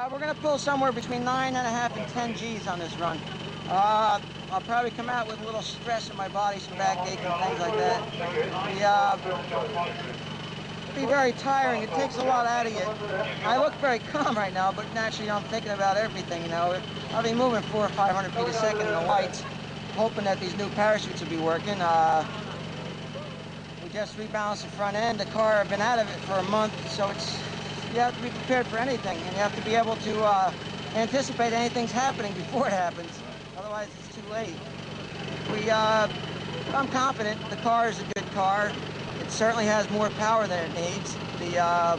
Uh, we're going to pull somewhere between 9.5 and 10 Gs on this run. Uh, I'll probably come out with a little stress in my body, some backache and things like that. Uh, be very tiring. It takes a lot out of you. I look very calm right now, but naturally I'm thinking about everything, you know. I'll be moving four or 500 feet a second in the lights, hoping that these new parachutes will be working. Uh, we just rebalanced the front end. The car, I've been out of it for a month, so it's you have to be prepared for anything, and you have to be able to uh, anticipate anything's happening before it happens. Otherwise, it's too late. We, uh, I'm confident the car is a good car. It certainly has more power than it needs. The uh,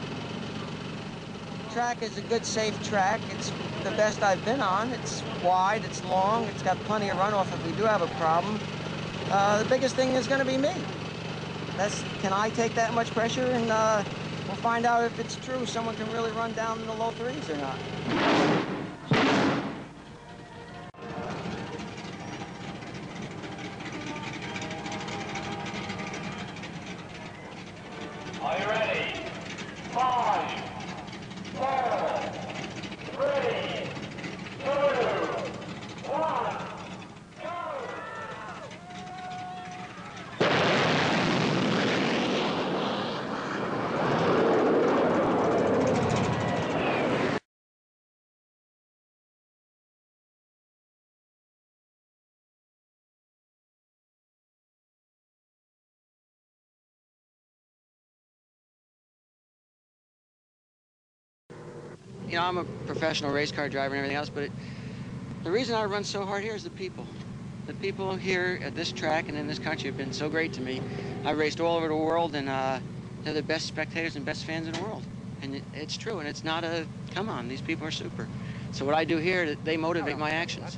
track is a good, safe track. It's the best I've been on. It's wide, it's long, it's got plenty of runoff if we do have a problem. Uh, the biggest thing is going to be me. That's, can I take that much pressure and uh, We'll find out if it's true someone can really run down in the low threes or not. You know, I'm a professional race car driver and everything else, but it, the reason I run so hard here is the people. The people here at this track and in this country have been so great to me. I've raced all over the world, and uh, they're the best spectators and best fans in the world. And it, it's true, and it's not a, come on, these people are super. So what I do here, they motivate my actions.